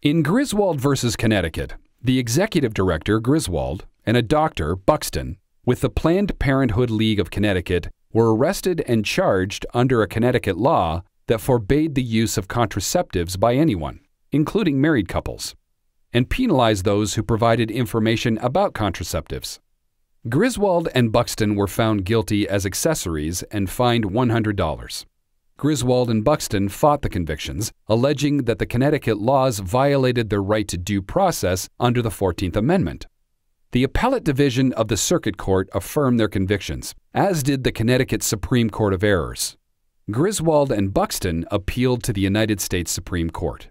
In Griswold versus Connecticut, the executive director, Griswold, and a doctor, Buxton, with the Planned Parenthood League of Connecticut, were arrested and charged under a Connecticut law that forbade the use of contraceptives by anyone, including married couples, and penalized those who provided information about contraceptives. Griswold and Buxton were found guilty as accessories and fined $100. Griswold and Buxton fought the convictions, alleging that the Connecticut laws violated their right to due process under the 14th Amendment. The Appellate Division of the Circuit Court affirmed their convictions, as did the Connecticut Supreme Court of Errors. Griswold and Buxton appealed to the United States Supreme Court.